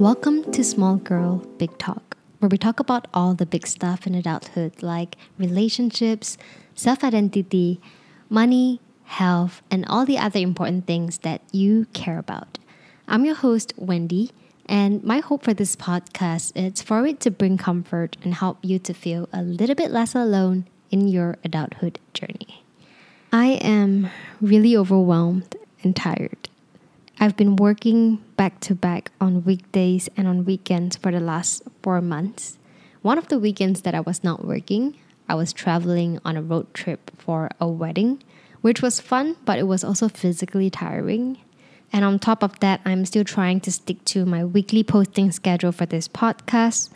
Welcome to Small Girl Big Talk, where we talk about all the big stuff in adulthood like relationships, self identity, money, health, and all the other important things that you care about. I'm your host, Wendy, and my hope for this podcast is for it to bring comfort and help you to feel a little bit less alone in your adulthood journey. I am really overwhelmed and tired. I've been working back to back on weekdays and on weekends for the last four months. One of the weekends that I was not working, I was traveling on a road trip for a wedding, which was fun, but it was also physically tiring. And on top of that, I'm still trying to stick to my weekly posting schedule for this podcast.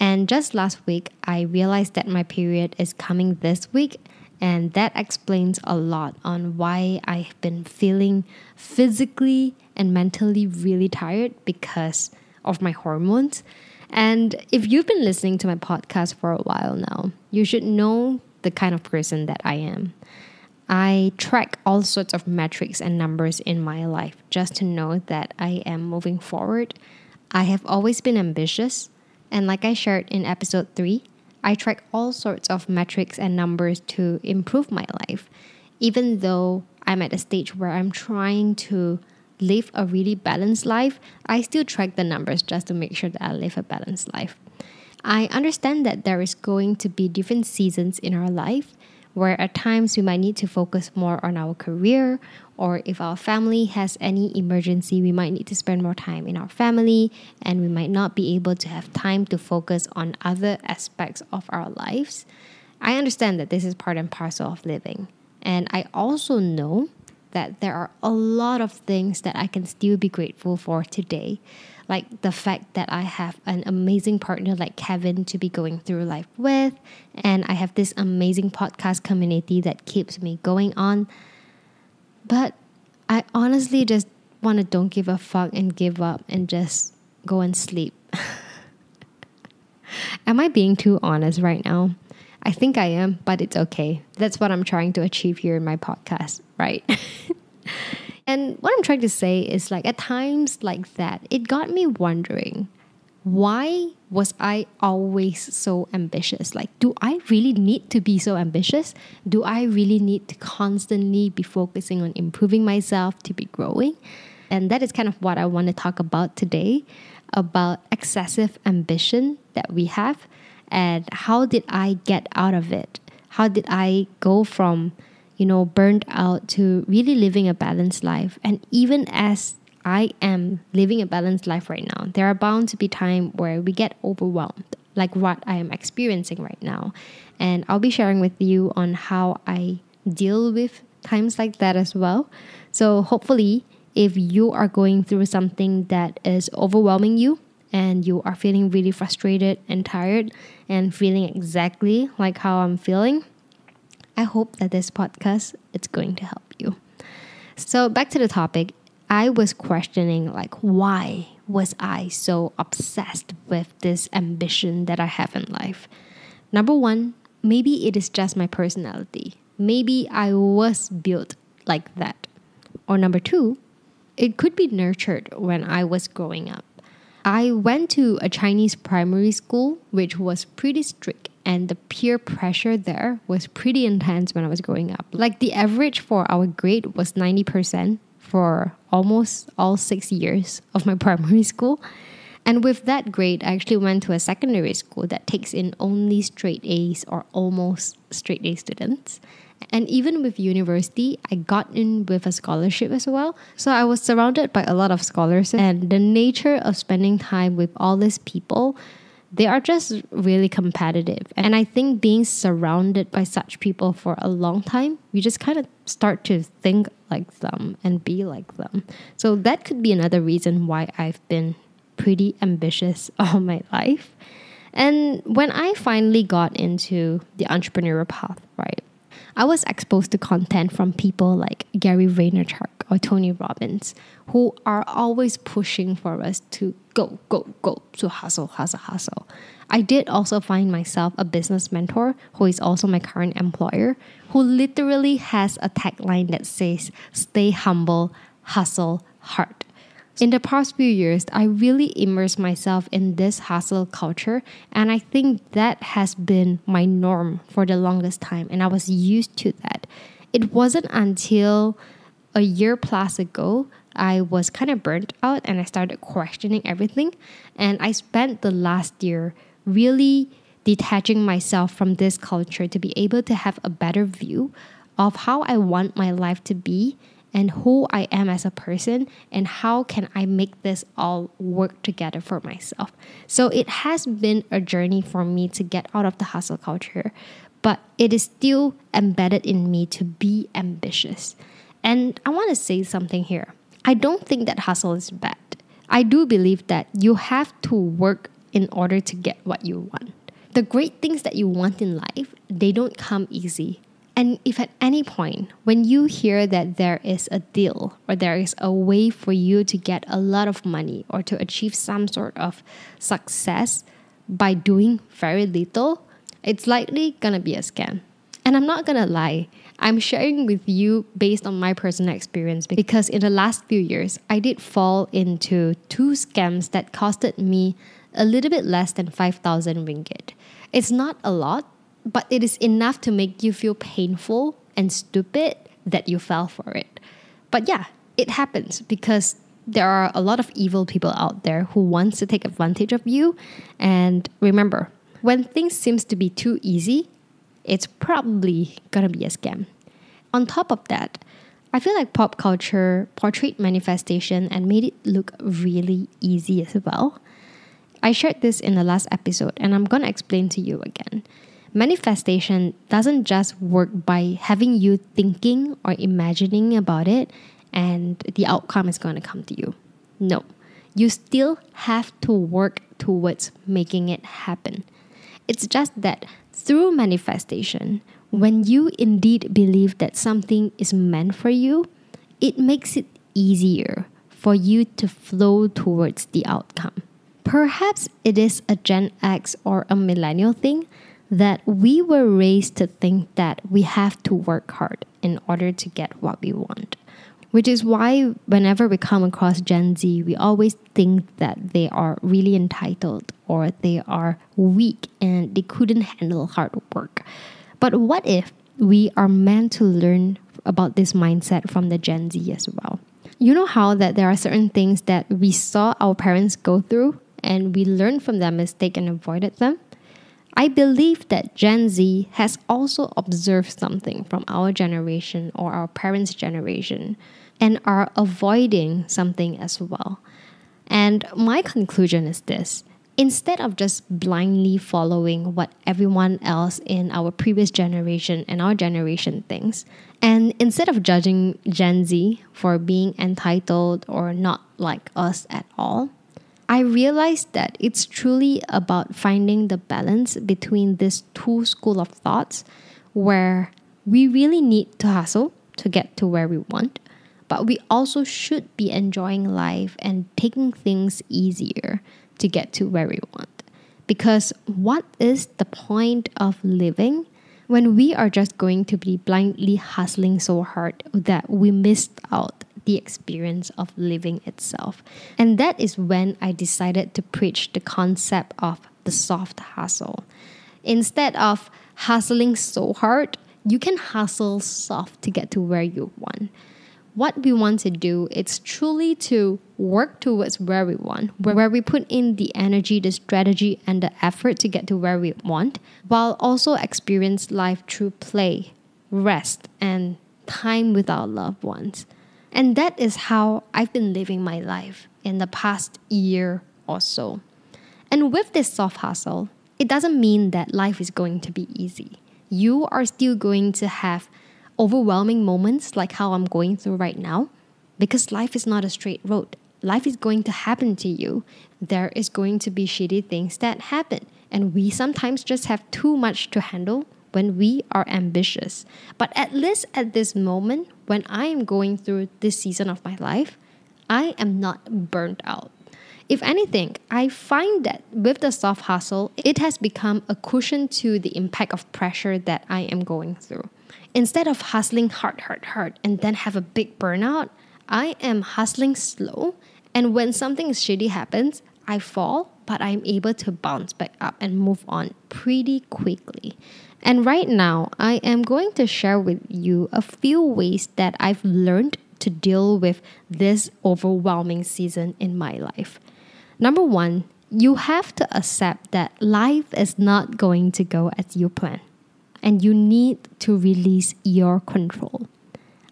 And just last week, I realized that my period is coming this week and that explains a lot on why I've been feeling physically and mentally really tired because of my hormones. And if you've been listening to my podcast for a while now, you should know the kind of person that I am. I track all sorts of metrics and numbers in my life just to know that I am moving forward. I have always been ambitious, and like I shared in episode 3, I track all sorts of metrics and numbers to improve my life, even though I'm at a stage where I'm trying to live a really balanced life. I still track the numbers just to make sure that I live a balanced life. I understand that there is going to be different seasons in our life where at times we might need to focus more on our career, or if our family has any emergency, we might need to spend more time in our family, and we might not be able to have time to focus on other aspects of our lives. I understand that this is part and parcel of living. And I also know that there are a lot of things that I can still be grateful for today like the fact that I have an amazing partner like Kevin to be going through life with, and I have this amazing podcast community that keeps me going on. But I honestly just want to don't give a fuck and give up and just go and sleep. am I being too honest right now? I think I am, but it's okay. That's what I'm trying to achieve here in my podcast, right? And what I'm trying to say is like at times like that, it got me wondering why was I always so ambitious? Like, do I really need to be so ambitious? Do I really need to constantly be focusing on improving myself to be growing? And that is kind of what I want to talk about today about excessive ambition that we have and how did I get out of it? How did I go from you know, burned out to really living a balanced life. And even as I am living a balanced life right now, there are bound to be times where we get overwhelmed, like what I am experiencing right now. And I'll be sharing with you on how I deal with times like that as well. So hopefully, if you are going through something that is overwhelming you, and you are feeling really frustrated and tired and feeling exactly like how I'm feeling, I hope that this podcast is going to help you. So back to the topic, I was questioning like why was I so obsessed with this ambition that I have in life? Number 1, maybe it is just my personality. Maybe I was built like that. Or number 2, it could be nurtured when I was growing up. I went to a Chinese primary school which was pretty strict and the peer pressure there was pretty intense when I was growing up. Like the average for our grade was 90% for almost all six years of my primary school. And with that grade, I actually went to a secondary school that takes in only straight A's or almost straight A students. And even with university, I got in with a scholarship as well. So I was surrounded by a lot of scholars, and the nature of spending time with all these people they are just really competitive. And I think being surrounded by such people for a long time, you just kind of start to think like them and be like them. So that could be another reason why I've been pretty ambitious all my life. And when I finally got into the entrepreneurial path, right, I was exposed to content from people like Gary Vaynerchuk or Tony Robbins, who are always pushing for us to go, go, go, to hustle, hustle, hustle. I did also find myself a business mentor who is also my current employer, who literally has a tagline that says, stay humble, hustle hard. In the past few years, I really immersed myself in this hustle culture, and I think that has been my norm for the longest time, and I was used to that. It wasn't until a year plus ago I was kind of burnt out and I started questioning everything, and I spent the last year really detaching myself from this culture to be able to have a better view of how I want my life to be and who I am as a person and how can I make this all work together for myself. So it has been a journey for me to get out of the hustle culture, but it is still embedded in me to be ambitious. And I want to say something here. I don't think that hustle is bad. I do believe that you have to work in order to get what you want. The great things that you want in life, they don't come easy. And if at any point, when you hear that there is a deal or there is a way for you to get a lot of money or to achieve some sort of success by doing very little, it's likely gonna be a scam. And I'm not gonna lie, I'm sharing with you based on my personal experience because in the last few years, I did fall into two scams that costed me a little bit less than 5,000 ringgit. It's not a lot, but it is enough to make you feel painful and stupid that you fell for it. But yeah, it happens because there are a lot of evil people out there who wants to take advantage of you. And remember, when things seems to be too easy, it's probably gonna be a scam. On top of that, I feel like pop culture portrayed manifestation and made it look really easy as well. I shared this in the last episode and I'm gonna explain to you again manifestation doesn't just work by having you thinking or imagining about it and the outcome is to come to you. No, you still have to work towards making it happen. It's just that through manifestation, when you indeed believe that something is meant for you, it makes it easier for you to flow towards the outcome. Perhaps it is a Gen X or a millennial thing, that we were raised to think that we have to work hard in order to get what we want. Which is why, whenever we come across Gen Z, we always think that they are really entitled or they are weak and they couldn't handle hard work. But what if we are meant to learn about this mindset from the Gen Z as well? You know how that there are certain things that we saw our parents go through and we learned from their mistake and avoided them? I believe that Gen Z has also observed something from our generation or our parents' generation and are avoiding something as well. And my conclusion is this instead of just blindly following what everyone else in our previous generation and our generation thinks, and instead of judging Gen Z for being entitled or not like us at all, I realized that it's truly about finding the balance between these two school of thoughts where we really need to hustle to get to where we want, but we also should be enjoying life and taking things easier to get to where we want. Because what is the point of living when we are just going to be blindly hustling so hard that we missed out the experience of living itself. And that is when I decided to preach the concept of the soft hustle. Instead of hustling so hard, you can hustle soft to get to where you want. What we want to do is truly to work towards where we want, where we put in the energy, the strategy, and the effort to get to where we want, while also experience life through play, rest, and time with our loved ones. And that is how I've been living my life in the past year or so. And with this soft hustle, it doesn't mean that life is going to be easy. You are still going to have overwhelming moments like how I'm going through right now because life is not a straight road. Life is going to happen to you. There is going to be shitty things that happen. And we sometimes just have too much to handle when we are ambitious. But at least at this moment, when I am going through this season of my life, I am not burnt out. If anything, I find that with the soft hustle, it has become a cushion to the impact of pressure that I am going through. Instead of hustling hard, hard, hard, and then have a big burnout, I am hustling slow And when something shitty happens, I fall, but I'm able to bounce back up and move on pretty quickly. And right now, I am going to share with you a few ways that I've learned to deal with this overwhelming season in my life. Number one, you have to accept that life is not going to go as you plan, and you need to release your control.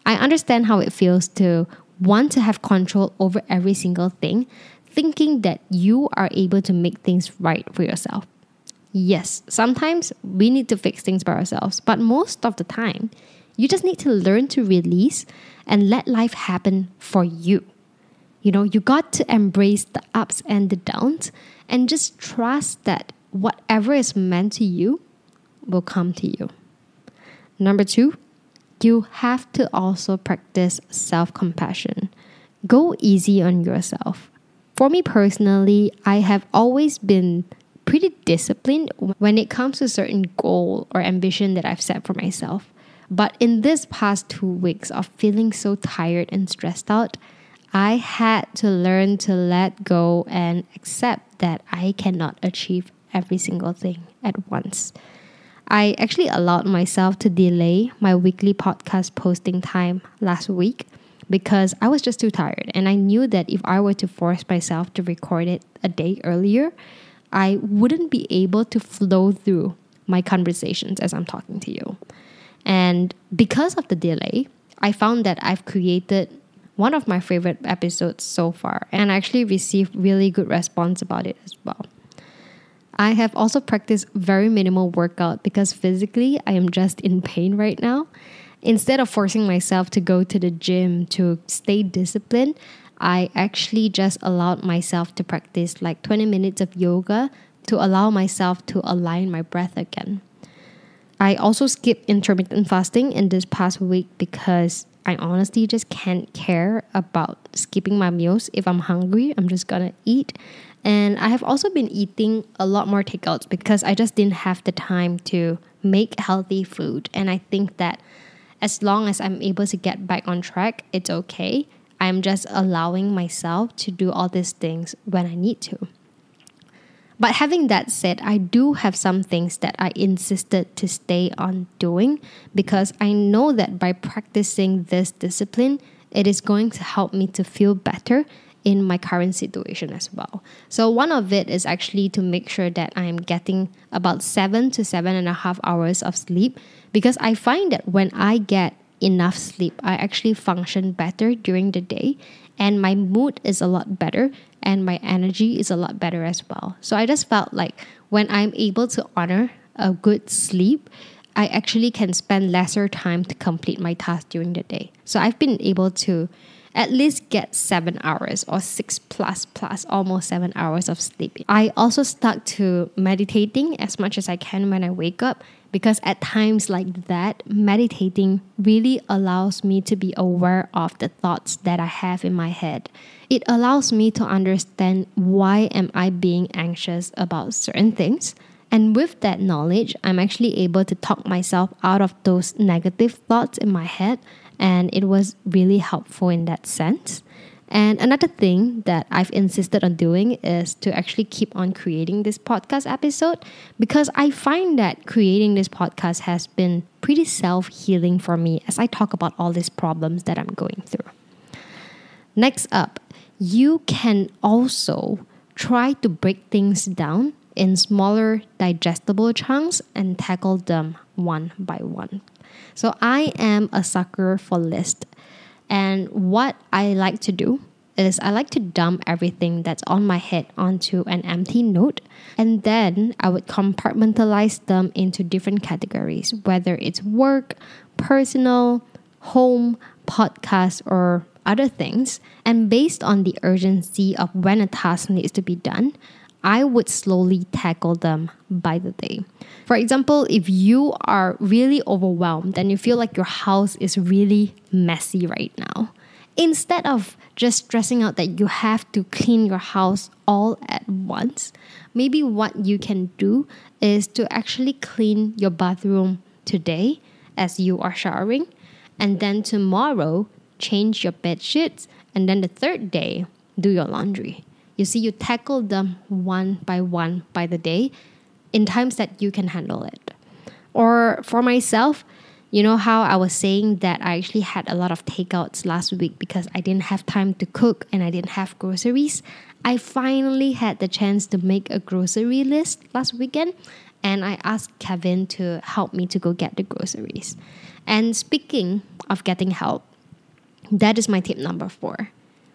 I understand how it feels to want to have control over every single thing, thinking that you are able to make things right for yourself. Yes, sometimes we need to fix things by ourselves, but most of the time, you just need to learn to release and let life happen for you. You know, you got to embrace the ups and the downs and just trust that whatever is meant to you will come to you. Number two, you have to also practice self compassion. Go easy on yourself. For me personally, I have always been pretty disciplined when it comes to certain goal or ambition that I've set for myself. But in this past two weeks of feeling so tired and stressed out, I had to learn to let go and accept that I cannot achieve every single thing at once. I actually allowed myself to delay my weekly podcast posting time last week because I was just too tired. And I knew that if I were to force myself to record it a day earlier, I wouldn't be able to flow through my conversations as I'm talking to you. And because of the delay, I found that I've created one of my favorite episodes so far, and I actually received really good response about it as well. I have also practiced very minimal workout because physically I am just in pain right now. Instead of forcing myself to go to the gym to stay disciplined, I actually just allowed myself to practice like 20 minutes of yoga to allow myself to align my breath again. I also skipped intermittent fasting in this past week because I honestly just can't care about skipping my meals. If I'm hungry, I'm just gonna eat. And I have also been eating a lot more takeouts because I just didn't have the time to make healthy food. And I think that as long as I'm able to get back on track, it's okay. I'm just allowing myself to do all these things when I need to. But having that said, I do have some things that I insisted to stay on doing because I know that by practicing this discipline, it is going to help me to feel better in my current situation as well. So, one of it is actually to make sure that I am getting about seven to seven and a half hours of sleep because I find that when I get enough sleep, I actually function better during the day and my mood is a lot better and my energy is a lot better as well. So I just felt like when I'm able to honor a good sleep, I actually can spend lesser time to complete my task during the day. So I've been able to at least get seven hours or six plus plus almost seven hours of sleep. I also stuck to meditating as much as I can when I wake up because at times like that, meditating really allows me to be aware of the thoughts that I have in my head. It allows me to understand why am I being anxious about certain things. And with that knowledge, I'm actually able to talk myself out of those negative thoughts in my head. And it was really helpful in that sense. And another thing that I've insisted on doing is to actually keep on creating this podcast episode because I find that creating this podcast has been pretty self healing for me as I talk about all these problems that I'm going through. Next up, you can also try to break things down in smaller, digestible chunks and tackle them one by one. So I am a sucker for list and what I like to do is I like to dump everything that's on my head onto an empty note and then I would compartmentalize them into different categories, whether it's work, personal, home, podcast, or other things. And based on the urgency of when a task needs to be done, I would slowly tackle them by the day. For example, if you are really overwhelmed and you feel like your house is really messy right now, instead of just stressing out that you have to clean your house all at once, maybe what you can do is to actually clean your bathroom today as you are showering, and then tomorrow change your bed sheets, and then the third day do your laundry. You see, you tackle them one by one by the day in times that you can handle it. Or for myself, you know how I was saying that I actually had a lot of takeouts last week because I didn't have time to cook and I didn't have groceries? I finally had the chance to make a grocery list last weekend and I asked Kevin to help me to go get the groceries. And speaking of getting help, that is my tip number four,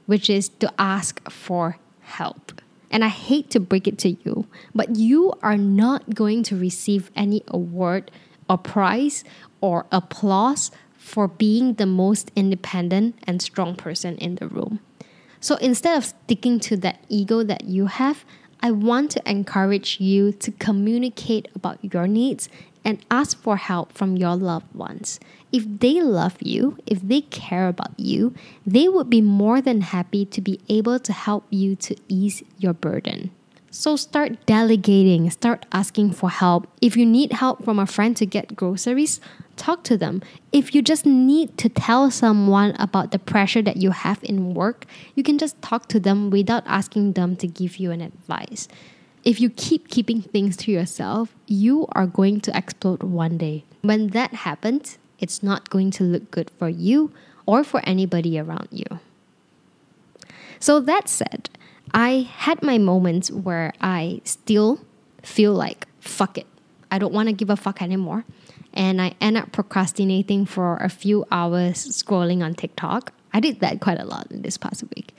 which is to ask for help. And I hate to break it to you, but you are not going to receive any award or prize or applause for being the most independent and strong person in the room. So instead of sticking to that ego that you have, I want to encourage you to communicate about your needs and ask for help from your loved ones. If they love you, if they care about you, they would be more than happy to be able to help you to ease your burden. So start delegating, start asking for help. If you need help from a friend to get groceries, talk to them. If you just need to tell someone about the pressure that you have in work, you can just talk to them without asking them to give you an advice. If you keep keeping things to yourself, you are going to explode one day. When that happens, it's not going to look good for you or for anybody around you. So, that said, I had my moments where I still feel like, fuck it, I don't want to give a fuck anymore. And I end up procrastinating for a few hours scrolling on TikTok. I did that quite a lot in this past week.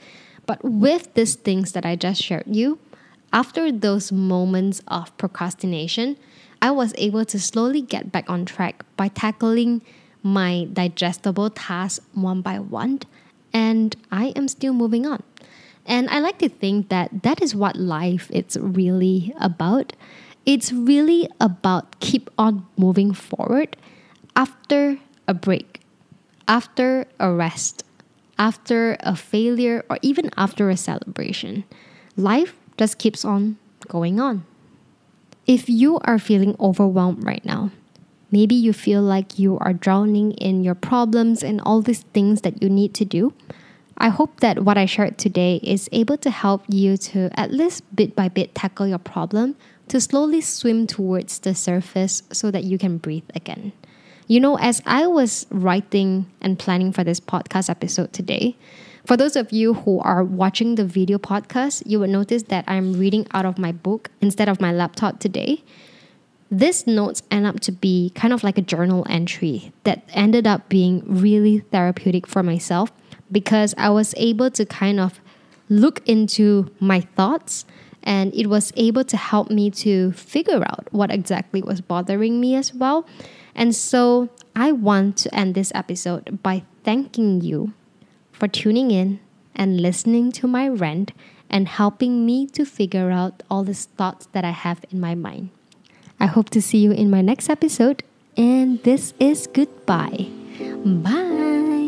But with these things that I just shared you, after those moments of procrastination, I was able to slowly get back on track by tackling my digestible tasks one by one, and I am still moving on. And I like to think that that is what life is really about. It's really about keep on moving forward after a break, after a rest, after a failure, or even after a celebration. Life just keeps on going on. If you are feeling overwhelmed right now, maybe you feel like you are drowning in your problems and all these things that you need to do. I hope that what I shared today is able to help you to at least bit by bit tackle your problem to slowly swim towards the surface so that you can breathe again. You know, as I was writing and planning for this podcast episode today, for those of you who are watching the video podcast, you would notice that I'm reading out of my book instead of my laptop today. These notes end up to be kind of like a journal entry that ended up being really therapeutic for myself because I was able to kind of look into my thoughts and it was able to help me to figure out what exactly was bothering me as well. And so I want to end this episode by thanking you for tuning in and listening to my rant and helping me to figure out all these thoughts that I have in my mind. I hope to see you in my next episode, and this is goodbye. Bye.